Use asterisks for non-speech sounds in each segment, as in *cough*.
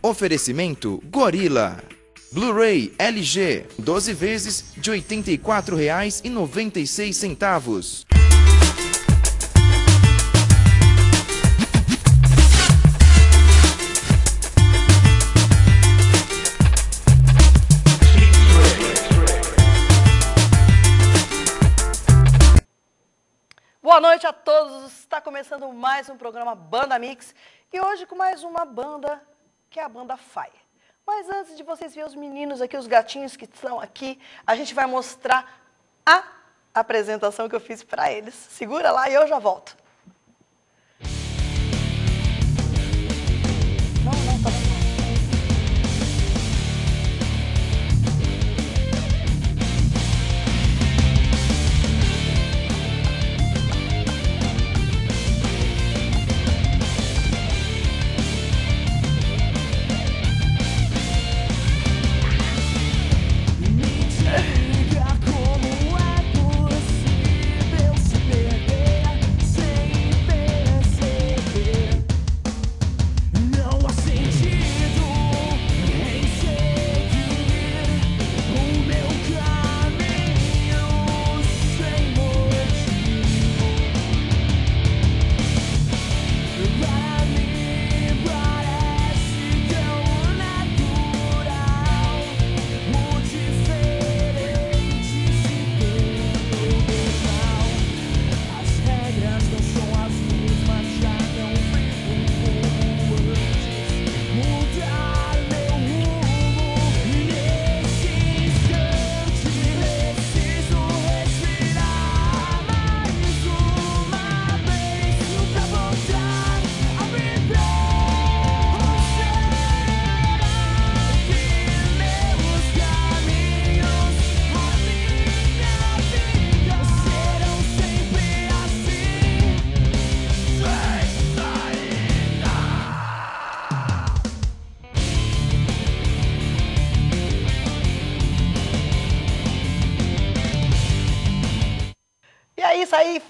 Oferecimento Gorila. Blu-ray LG, 12 vezes de R$ 84,96. Boa noite a todos. Está começando mais um programa Banda Mix e hoje com mais uma banda que é a banda Fire. Mas antes de vocês verem os meninos aqui, os gatinhos que estão aqui, a gente vai mostrar a apresentação que eu fiz para eles. Segura lá e eu já volto.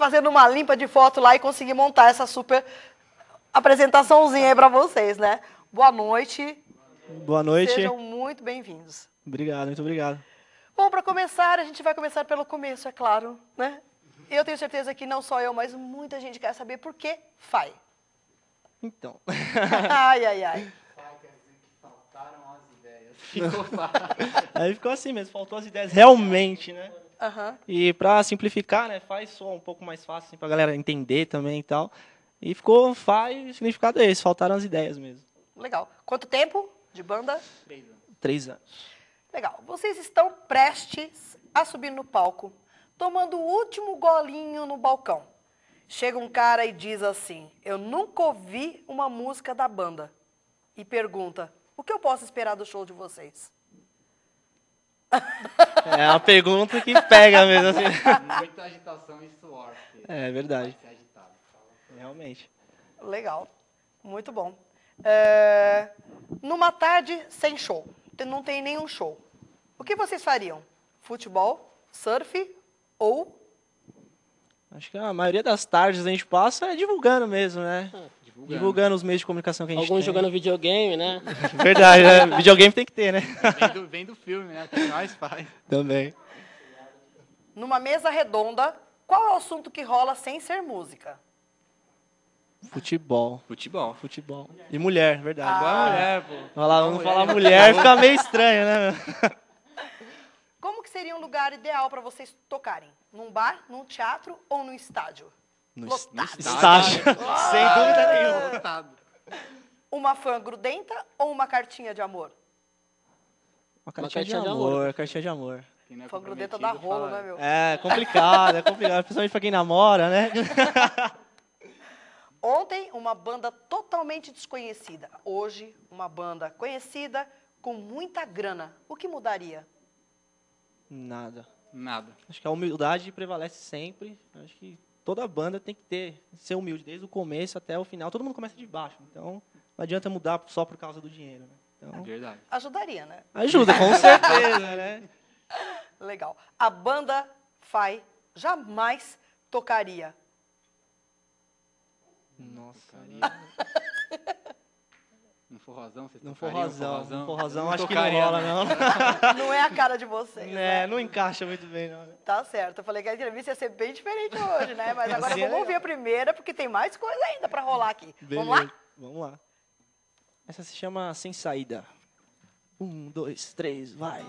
Fazendo uma limpa de foto lá e consegui montar essa super apresentaçãozinha aí pra vocês, né? Boa noite. Boa noite. Sejam muito bem-vindos. Obrigado, muito obrigado. Bom, para começar, a gente vai começar pelo começo, é claro, né? Eu tenho certeza que não só eu, mas muita gente quer saber por que FAI. Então, *laughs* ai, ai, ai. *laughs* aí ficou assim mesmo, faltou as ideias realmente, né? Aham. E pra simplificar, né, faz só um pouco mais fácil assim, pra galera entender também e tal. E ficou faz, o significado é esse, faltaram as ideias mesmo. Legal. Quanto tempo de banda? Três anos. Legal. Vocês estão prestes a subir no palco, tomando o último golinho no balcão. Chega um cara e diz assim: Eu nunca ouvi uma música da banda. E pergunta: O que eu posso esperar do show de vocês? *laughs* É uma pergunta que pega mesmo, assim. Muita agitação e suor. porque É verdade, agitado. realmente. Legal. Muito bom. É, Numa tarde sem show, não tem nenhum show. O que vocês fariam? Futebol, surf ou. Acho que a maioria das tardes a gente passa é divulgando mesmo, né? Divulgando. Divulgando os meios de comunicação que a gente Alguns tem. jogando videogame, né? *laughs* Verdade, né? Videogame tem que ter, né? Vem do, vem do filme, né? Que nós faz. Também. Numa mesa redonda, qual é o assunto que rola sem ser música? Futebol. Futebol. Futebol. E mulher, verdade. Igual a mulher, pô. Falar, Igual não mulher. falar mulher fica meio estranho, né? Como que seria um lugar ideal para vocês tocarem? Num bar, num teatro ou num estádio? No Lotado. estágio. Sem dúvida nenhuma. Lotado. Uma fã grudenta ou uma cartinha de amor? Uma cartinha, cartinha de de amor, amor. cartinha de amor. É Fã grudenta dá rolo, fala- né, meu? É complicado, é complicado. Principalmente pra quem namora, né? *laughs* Ontem, uma banda totalmente desconhecida. Hoje, uma banda conhecida com muita grana. O que mudaria? Nada. Nada. Acho que a humildade prevalece sempre. Acho que toda banda tem que ter, ser humilde desde o começo até o final. Todo mundo começa de baixo, então não adianta mudar só por causa do dinheiro. Né? É Então, verdade. Ajudaria, né? ajuda, com *laughs* certeza, né? Legal. A banda FAI jamais tocaria. Nossa. No forrozão, vocês um forrozão. No forrozão acho que não rola, né? não. *laughs* Não é a cara de vocês. É, né? não encaixa muito bem, não. Tá certo. Eu falei que a entrevista ia ser bem diferente hoje, né? Mas agora Sim, vamos ouvir a primeira, porque tem mais coisa ainda pra rolar aqui. Vamos lá? Beleza, Vamos lá. Essa se chama Sem Saída. Um, dois, três, vai.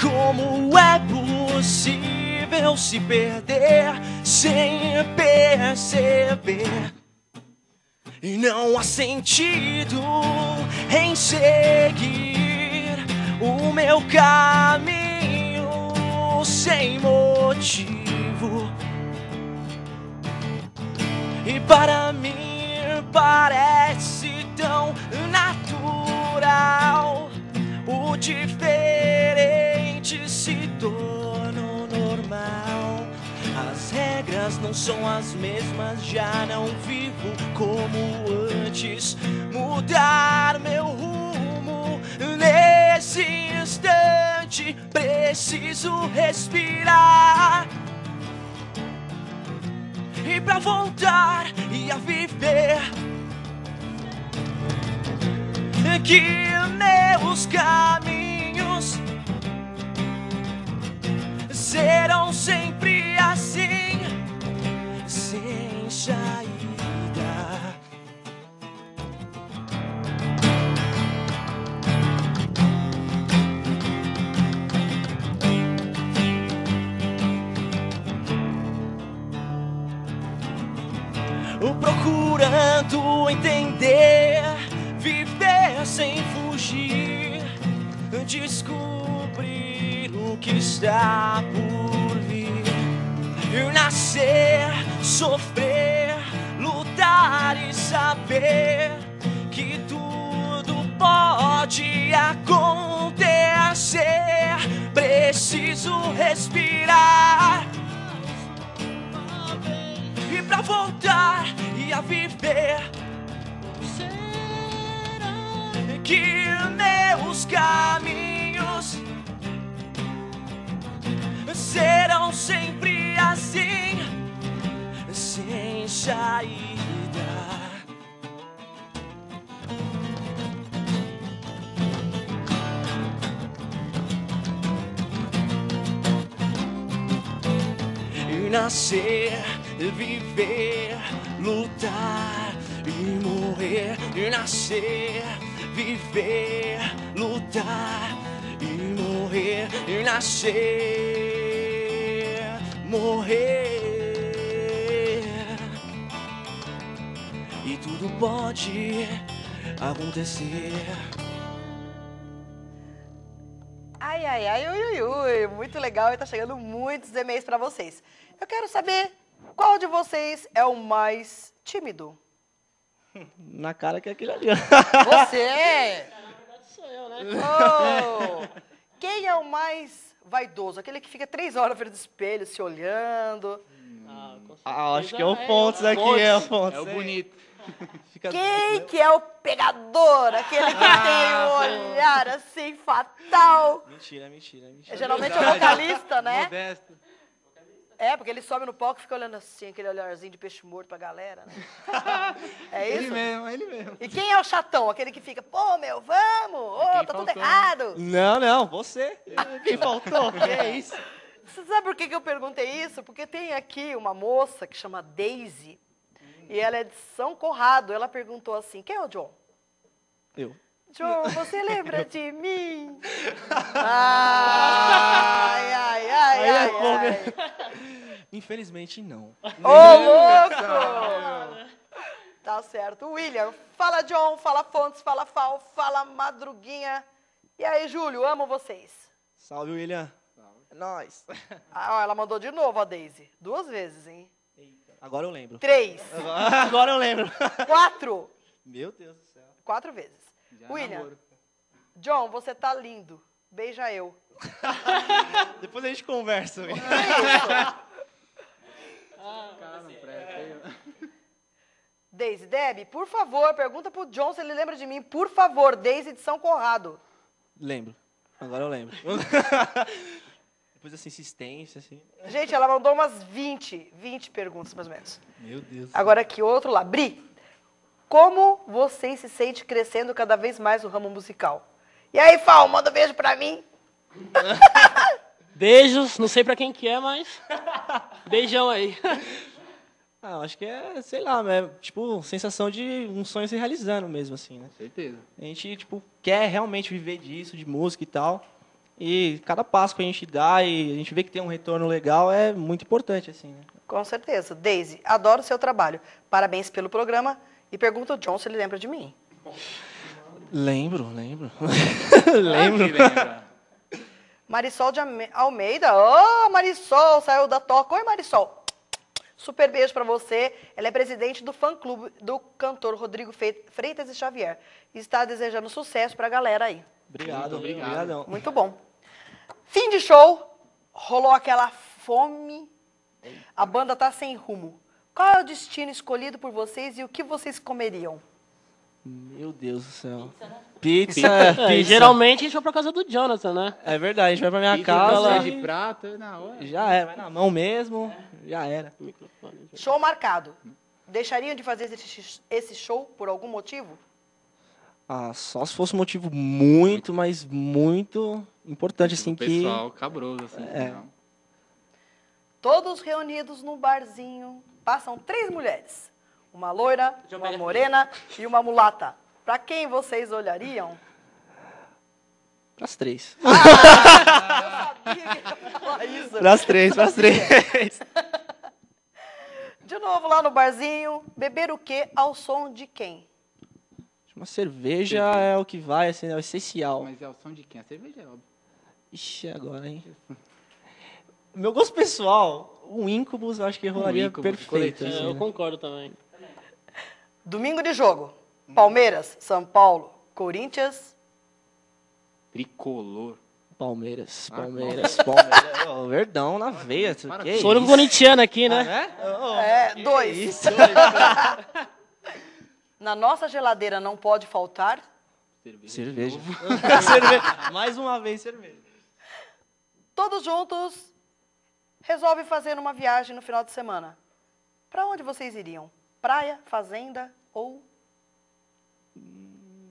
Como é possível se perder sem perceber. E não há sentido em seguir o meu caminho sem motivo. E para mim parece tão são as mesmas, já não vivo como antes. Mudar meu rumo nesse instante, preciso respirar. E pra voltar e a viver que meus caminhos serão sempre assim, Procurando entender, viver sem fugir, descobrir o que está por vir. Nascer, sofrer, lutar e saber que tudo pode acontecer. Preciso respirar e pra voltar viver. Que meus caminhos serão sempre assim, sem saída. Nascer, viver, lutar e morrer. E nascer, viver, lutar e morrer. E nascer, morrer. E tudo pode acontecer. Ai, ai, ai, ui, ui, ui. Muito legal e tá chegando muitos e-mails pra vocês. Eu quero saber qual de vocês é o mais tímido. Na cara que é aquele ali. Você! *laughs* Sou eu, né? Oh! *laughs* Quem é o mais vaidoso? Aquele que fica três horas na frente do espelho, se olhando. Ah, acho que é o Fontes aqui, é o Fontes. É o bonito. *laughs* Fica- Quem que é o pegador? Aquele que tem o olhar assim, fatal. Mentira, mentira, mentira. É, geralmente é o vocalista, né? Modesto. É, porque ele sobe no palco e fica olhando assim, aquele olharzinho de peixe morto pra galera, né? *laughs* É Ele isso? mesmo, ele mesmo. E quem é o chatão? Aquele que fica, pô, meu, vamos! Ô, quem tá tudo faltou, né? errado! Não, não, você. Quem faltou? Que *laughs* é isso? Você sabe por que, que eu perguntei isso? Porque tem aqui uma moça que chama Daisy, e ela é de São Conrado. Ela perguntou assim, quem é o John? Eu. John, você lembra de mim? *laughs* Ai, ai, ai, é ai, fogo. ai. Infelizmente, não. *laughs* Ô, louco! *laughs* Tá certo. William, fala John, fala Fontes, fala Fal, fala Madruguinha. E aí, Júlio, amo vocês. Salve, William. É nóis. *laughs* Ah, ó, ela mandou de novo a Daisy. Duas vezes, hein? Agora eu lembro. Três, Agora eu lembro. quatro. Meu Deus do céu. Quatro vezes. Já William, namoro. John, você tá lindo. beija eu. Depois a gente conversa. É isso. Cara, não presta. aí. Deise, Deb, por favor, pergunta pro John se ele lembra de mim. Por favor, Deise de São Conrado. Lembro. Agora eu lembro. *laughs* Depois dessa insistência, assim. Gente, ela mandou umas 20, 20 perguntas, mais ou menos. Meu Deus. Agora aqui, outro lá. Bri, como você se sente crescendo cada vez mais no ramo musical? E aí, Fal, manda um beijo pra mim. *laughs* Beijos, não sei pra quem que é, mas. Beijão aí. *laughs* Ah, acho que é, sei lá, é, tipo, sensação de um sonho se realizando mesmo, assim, né? Certeza. A gente, tipo, quer realmente viver disso, de música e tal. E cada passo que a gente dá e a gente vê que tem um retorno legal é muito importante, assim, né? Com certeza. Deise, adoro o seu trabalho. Parabéns pelo programa. E pergunta ao John se ele lembra de mim. Lembro, lembro. *laughs* Lembro. lembra. Marisol de Almeida. Ô, Marisol, saiu da toca. Oi, Marisol. Super beijo pra você. Ela é presidente do fã-clube do cantor Rodrigo Freitas e Xavier. E está desejando sucesso pra galera aí. Obrigado, Muito obrigado. obrigadão. Muito bom. Fim de show. Rolou aquela fome. A banda tá sem rumo. Qual é o destino escolhido por vocês e o que vocês comeriam? Meu Deus do céu. Pizza, É, pizza. geralmente a gente vai pra casa do Jonathan, né? É verdade, a gente vai pra minha Pizza casa de prata, na hora. já é, vai na mão mesmo, já era. Show marcado. Deixariam de fazer esse, show por algum motivo? Ah, só se fosse um motivo muito, mas muito importante, assim, o que... pessoal cabroso, assim. É. Todos reunidos num barzinho, passam três mulheres. Uma loira, eu uma morena e uma mulata. Pra quem vocês olhariam? Pras três. Sabia que ia falar isso. Pras três, pras três. De novo lá no barzinho, beber o quê ao som de quem? Uma cerveja é o que vai, assim, é o essencial. Mas é o som de quem? A cerveja é óbvio. Ixi, agora, hein? Meu gosto pessoal, o Incubus eu acho que rolaria Incubus, perfeito. coletivo. É, assim, eu né? concordo também. Domingo de jogo. Palmeiras, São Paulo, Corinthians. Tricolor. Palmeiras, Ah, Palmeiras, Palmeiras. Ô, verdão na veia. tu- para que com Sou o único isso? corintiano aqui, Ah, né? né? Ô, É, que dois. Isso. Na nossa geladeira não pode faltar. Cerveja. cerveja. *laughs* cerveja. Mais uma vez, cerveja. Todos juntos resolvem fazer uma viagem no final de semana. Pra onde vocês iriam? Praia, fazenda ou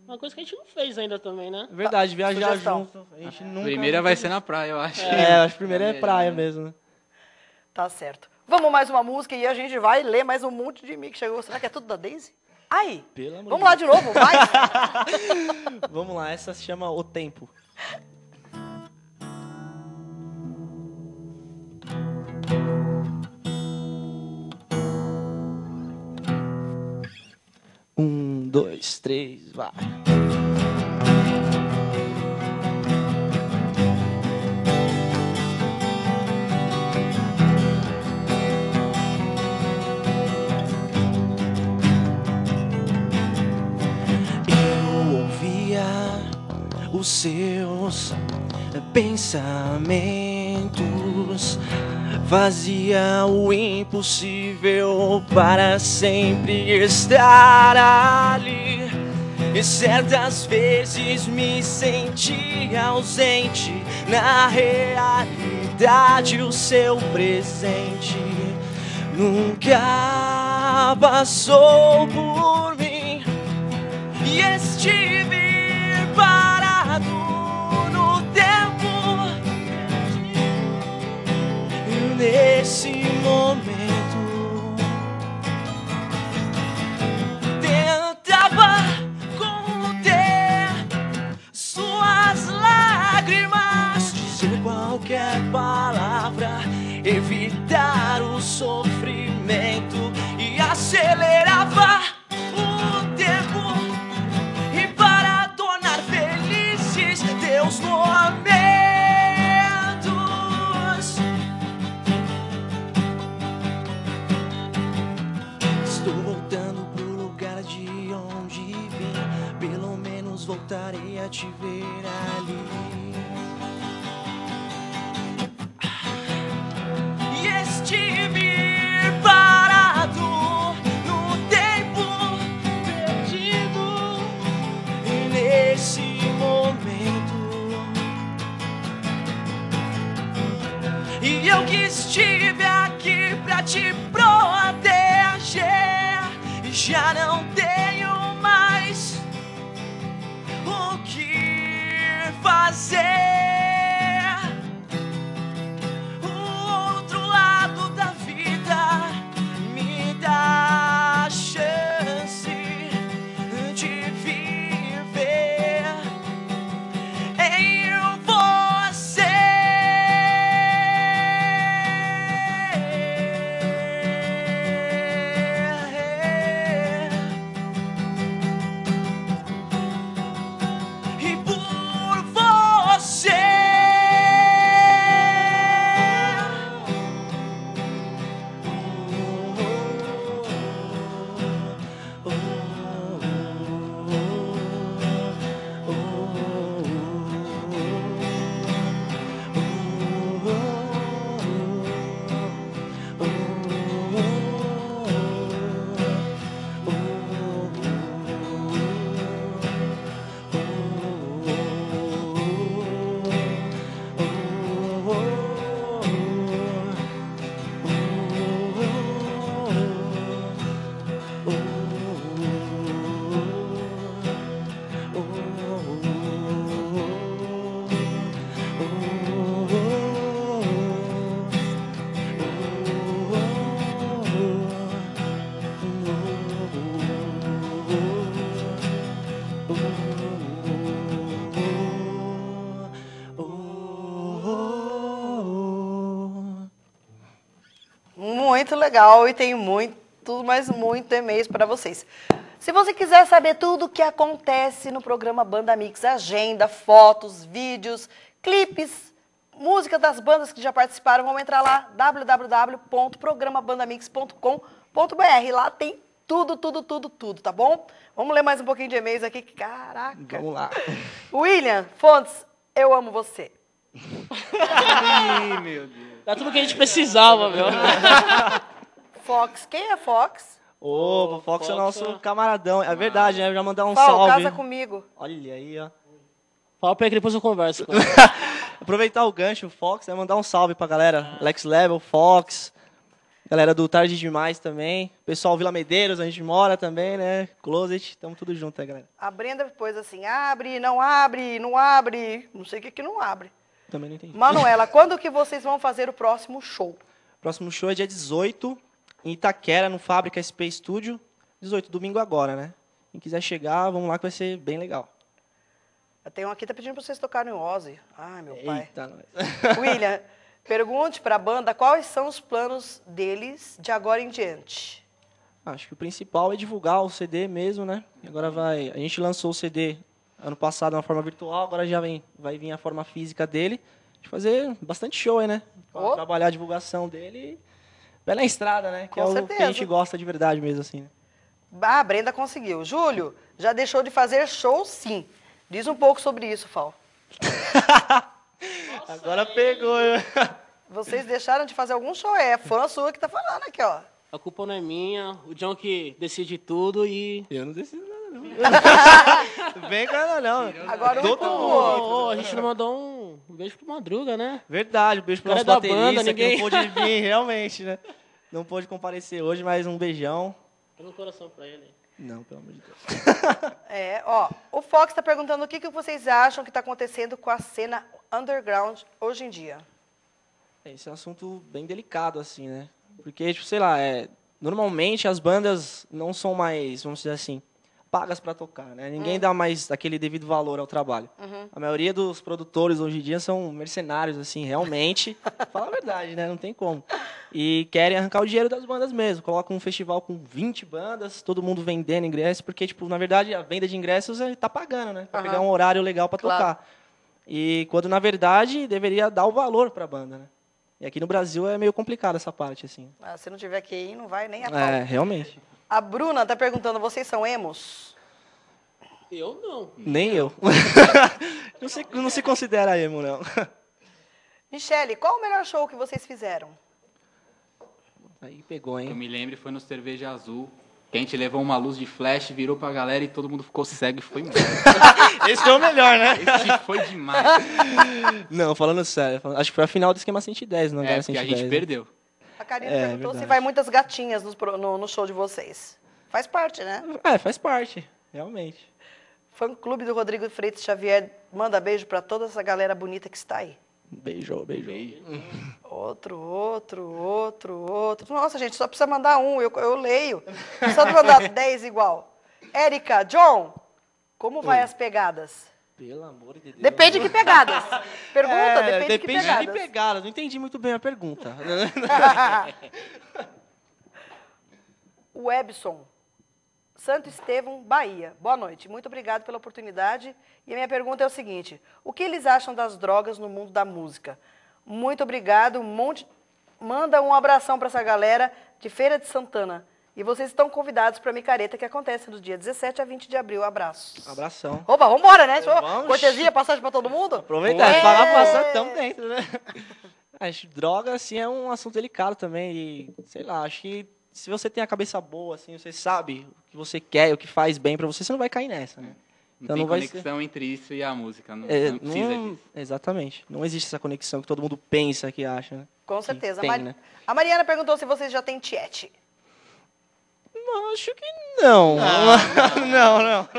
Uma coisa que a gente não fez ainda também, né? É verdade, viajar Sugestão. junto. A gente nunca. Primeira vai ser na praia, eu acho. É, acho que primeiro é melhor, praia né? mesmo. né? Tá certo. Vamos mais uma música e a gente vai ler mais um monte de mim que chegou. Será que é tudo da Daisy? Aí. Pelo amor Vamos lá de novo, vai. *laughs* Vamos lá, essa se chama O Tempo. *laughs* três, vai. Eu ouvia os seus pensamentos, fazia o impossível para sempre estar ali. E certas vezes me sentia ausente na realidade, o seu presente nunca passou por mim. E estive parado no tempo E nesse momento sofrimento E acelerava o tempo e para tornar felizes teus momentos. Estou voltando pro lugar de onde vim. Pelo menos voltarei a te ver ali. Já não tenho mais o que fazer. Legal e tem muito, mas muito e-mails para vocês. Se você quiser saber tudo o que acontece no programa Banda Mix, agenda, fotos, vídeos, clipes, música das bandas que já participaram, vamos entrar lá www.programabandamix.com.br. Lá tem tudo, tudo, tudo, tudo, tá bom? Vamos ler mais um pouquinho de e-mails aqui. Caraca. Vamos lá. William Fontes, eu amo você. *laughs* Ih, meu Deus. Dá tudo que a gente precisava, meu. *laughs* Fox, quem é Fox? Ô, o Fox é Fox nosso é- camaradão. É verdade, né? Já mandar um Paulo, salve. casa comigo. Olha aí, ó. Fala pra ele que depois eu converso com ele. *laughs* Aproveitar o gancho, o Fox, né? Mandar um salve pra galera. Lex Level, Fox. Galera do Tarde Demais também. Pessoal Vila Medeiros, a gente mora também, né? Closet, tamo tudo junto, né, galera? A Brenda pôs assim, abre, não abre, não abre. Não sei o que que não abre. Também não entendi. Manuela, quando que vocês vão fazer o próximo show? Próximo show é dia 18, em Itaquera, no Fábrica SP Studio. 18, domingo agora, né? Quem quiser chegar, vamos lá que vai ser bem legal. Tem um aqui que tá pedindo pra vocês tocarem o Ozzy. Ai, meu pai. Eita, nós. *laughs* William, pergunte pra banda quais são os planos deles de agora em diante. Acho que o principal é divulgar o CD mesmo, né? E Agora vai. A gente lançou o CD ano passado na forma virtual, agora já vem, vai vir a forma física dele. De fazer bastante show aí, né? Oh. Trabalhar a divulgação dele. Pé na estrada, né? Que Com é o que certeza. a gente gosta de verdade mesmo, assim. Né? Ah, a Brenda conseguiu. Júlio, já deixou de fazer show sim. Diz um pouco sobre isso, Fal. *laughs* Agora pegou. *laughs* Vocês deixaram de fazer algum show? É fã sua que tá falando aqui, ó. A culpa não é minha, o John que decide tudo e. Eu não decido nada, não. *laughs* Vem com ela, não. Agora um Todo pro mundo. ô, a gente não mandou um beijo pro Madruga, né? Verdade, um beijo pro nosso da banda, baterista que ninguém- não pôde *laughs* vir, realmente, né? Não pôde comparecer hoje, mas um beijão. Dá no coração pra ele. Não, pelo amor de Deus. *laughs* É, ó, o Fox tá perguntando o que, que vocês acham que tá acontecendo com a cena underground hoje em dia. Esse é um assunto bem delicado, assim, né? Porque, tipo, sei lá, é, normalmente as bandas não são mais, vamos dizer assim, pagas para tocar, né? Ninguém dá mais aquele devido valor ao trabalho. A maioria dos produtores hoje em dia são mercenários, assim, realmente. *laughs* Fala a verdade, né? Não tem como. E querem arrancar o dinheiro das bandas mesmo. Colocam um festival com 20 bandas, todo mundo vendendo ingressos, porque, tipo, na verdade, a venda de ingressos é, tá pagando, né? Pra Aham. pegar um horário legal para Claro. tocar. E quando, na verdade, deveria dar o valor para a banda, né? E aqui no Brasil é meio complicado essa parte, assim. Ah, se não tiver que ir, não vai nem a pau. É, realmente. A Bruna tá perguntando, vocês são emos? Eu não. Nem eu. *laughs* não, se, não se considera emo, não. Michele, qual o melhor show que vocês fizeram? Aí pegou, Que eu hein? me lembro foi no Cerveja Azul, Que a gente levou uma luz de flash, virou pra galera e todo mundo ficou cego e foi embora. *laughs* Esse foi o melhor, né? Esse foi demais. Não, falando sério. Acho que foi a final do esquema 110, não É, era porque a 110. gente né? perdeu. A Karina É, perguntou se vai muitas gatinhas pro- no, no show de vocês. Faz parte, né? É, faz parte, realmente. Fã clube do Rodrigo Freitas Xavier manda beijo pra toda essa galera bonita que está aí. Beijou, beijou. Beijo. Outro, outro, outro, outro. Nossa, gente, só precisa mandar um, eu, eu leio. Só mandar *laughs* 10 igual. Érica, John, como vai as pegadas? Pelo amor de Deus. Depende de que pegadas. *laughs* Pergunta, É, depende, de que depende pegadas. de pegadas. Não entendi muito bem a pergunta. *laughs* o Ebson, Santo Estevão, Bahia. Boa noite. Muito obrigado pela oportunidade. E a minha pergunta é o seguinte: o que eles acham das drogas no mundo da música? Muito obrigado. Um monte... Manda um abração para essa galera de Feira de Santana. E vocês estão convidados para a Micareta, que acontece do dia 17 a 20 de abril. Abraços. Abração. Opa, vambora, né? Vamos. Cortesia, passagem para todo mundo? Aproveitar, É. falar passando, tamo dentro, né? *laughs* Acho droga, assim, é um assunto delicado também. E, sei lá, acho que se você tem a cabeça boa, assim, você sabe o que você quer, o que faz bem pra você, você não vai cair nessa, né? Não Então tem não conexão entre isso e a música. Não, É, não precisa não- disso. Exatamente. Não existe essa conexão que todo mundo pensa que acha, né? Com certeza. tem, Mar- né? A Mariana perguntou se vocês já têm tiete. Não, acho que não. *laughs* Não, não.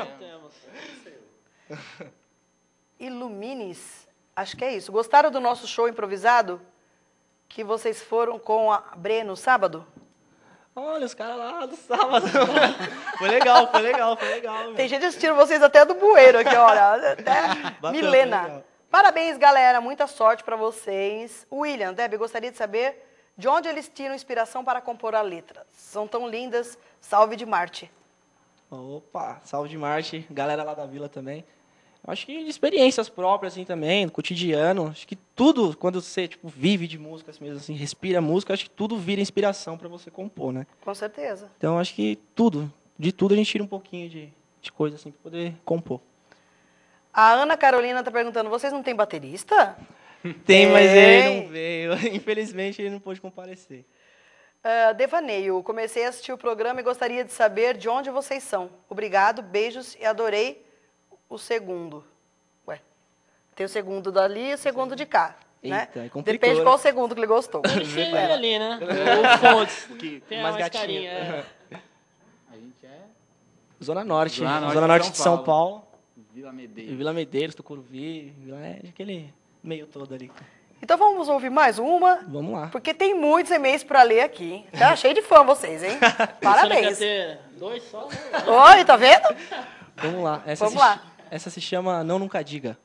*laughs* Ilumines, acho que é isso. Gostaram do nosso show improvisado? Que vocês foram com a Bre no sábado? Olha, os caras lá do sábado. *laughs* foi legal, foi legal, foi legal. meu. Tem gente assistindo vocês até do bueiro aqui, olha. Até Bacana, Milena. Parabéns, galera. Muita sorte para vocês. William, Deb, gostaria de saber de onde eles tiram inspiração para compor a letra. São tão lindas. Salve de Marte. Opa, salve de Marte, galera lá da vila também. Acho que de experiências próprias, assim, também, no cotidiano. Acho que tudo, quando você, tipo, vive de músicas mesmo, assim, respira música, acho que tudo vira inspiração pra você compor, né? Com certeza. Então, acho que tudo, de tudo a gente tira um pouquinho de, de coisa, assim, pra poder compor. A Ana Carolina está perguntando, vocês não têm baterista? Tem, mas Tem. ele não veio. *laughs* Infelizmente, ele não pôde comparecer. Ah, devaneio, comecei a assistir o programa e gostaria de saber de onde vocês são. Obrigado, beijos e adorei o segundo. Ué, tem o segundo dali e o segundo de cá, né? Eita, complicou, Depende né? qual segundo que ele gostou. *laughs* Conheci ele ali, né? *laughs* O Fontes. Que Tem mais a gatinho. mascarinha. É. a gente é Zona Norte. Zona Norte Zona de Norte São de São Paulo. Paulo. Vila Medeiros. Vila Medeiros, Tucuruvi, Vila é, aquele meio todo ali. Então vamos ouvir mais uma, Vamos lá. porque tem muitos e-mails para ler aqui. Tá *laughs* cheio de fã vocês, hein? Parabéns. ter dois só? Oi, tá vendo? Vamos lá. Essa Vamos se, lá. Essa se chama Não Nunca Diga.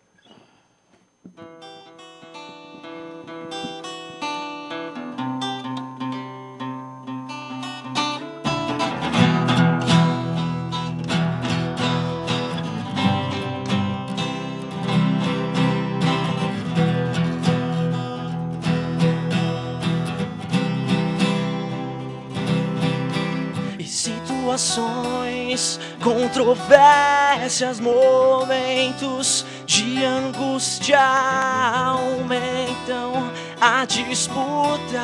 Controvérsias, momentos de angústia aumentam a disputa.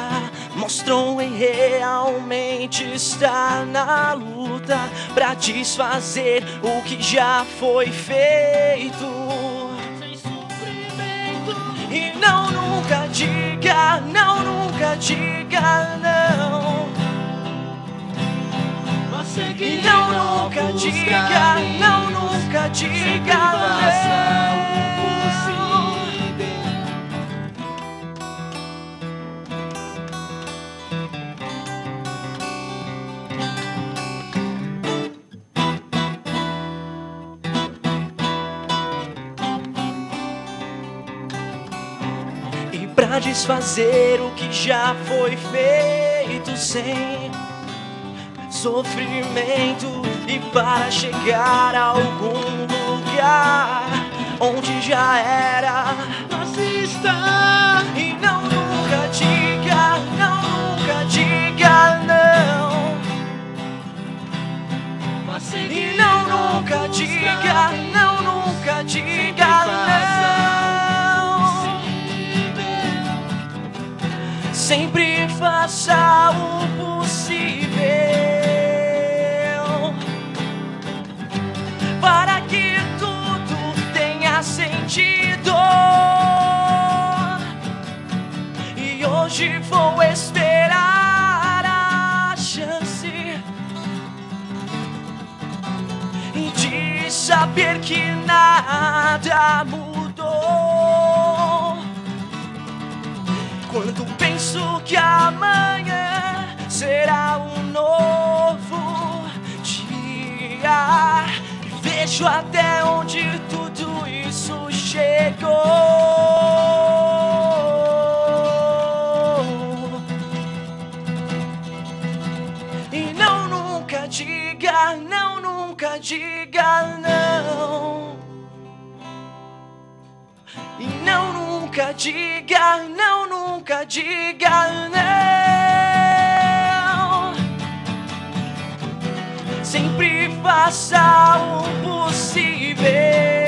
Mostram em realmente estar na luta pra desfazer o que já foi feito. E não nunca diga, não nunca diga não. Seguir não nunca diga, não nunca diga. E pra desfazer o que já foi feito sem sofrimento e para chegar a algum lugar onde já era. Está e não nunca diga não nunca diga não. E não nunca diga não nunca diga não. Sempre faça o possível para que tudo tenha sentido. E hoje vou esperar a chance de saber que nada mudou. Quando penso que amanhã será um novo vejo até onde tudo isso chegou. E não nunca diga, não nunca diga não. E não nunca diga, não nunca diga não. Faça o possível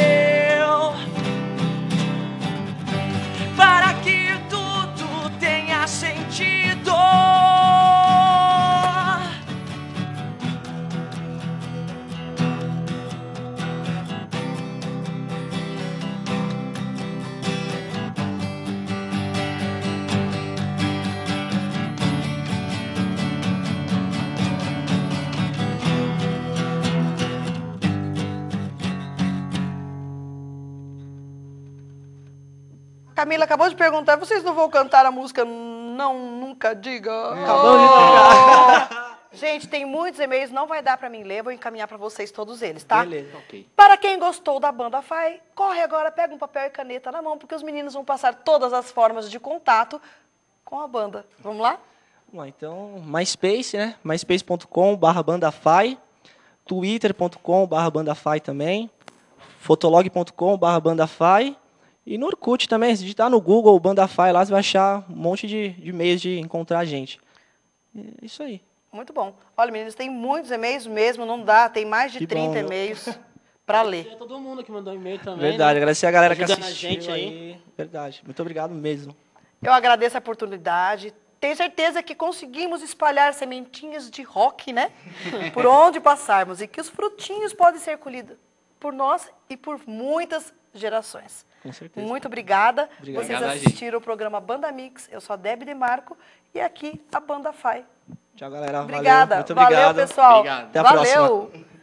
Camila acabou de perguntar, vocês não vão cantar a música Não Nunca Diga? Acabou de Gente, tem muitos e-mails, não vai dar pra mim ler, vou encaminhar pra vocês todos eles, tá? Beleza. Ok. Para quem gostou da banda Fai, corre agora, pega um papel e caneta na mão, porque os meninos vão passar todas as formas de contato com a banda. Vamos lá? Vamos lá, então, MySpace, né? myspace.com barra bandafai, twitter.com barra bandafai também, fotolog.com barra bandafai e no Orkut também, se digitar no Google bandafai lá, você vai achar um monte de, de meios de encontrar a gente. É isso aí. Muito bom. Olha, meninos, tem muitos e-mails mesmo, não dá, tem mais de Que 30 bom. e-mails para ler. É todo mundo que mandou e-mail também. Verdade, né? agradecer a galera que Ajudando a assistiu gente aí. aí. Verdade, muito obrigado mesmo. Eu agradeço a oportunidade. Tenho certeza que conseguimos espalhar sementinhas de rock, né? *laughs* Por onde passarmos. E que os frutinhos podem ser colhidos por nós e por muitas gerações. Com certeza. Muito obrigada. Obrigado. Vocês assistiram o programa Banda Mix. Eu sou a Debbie Demarco. E aqui a Banda Fai. Tchau, galera. Obrigada. Valeu. Muito obrigado. Valeu, pessoal. Obrigado. Até a Valeu. próxima.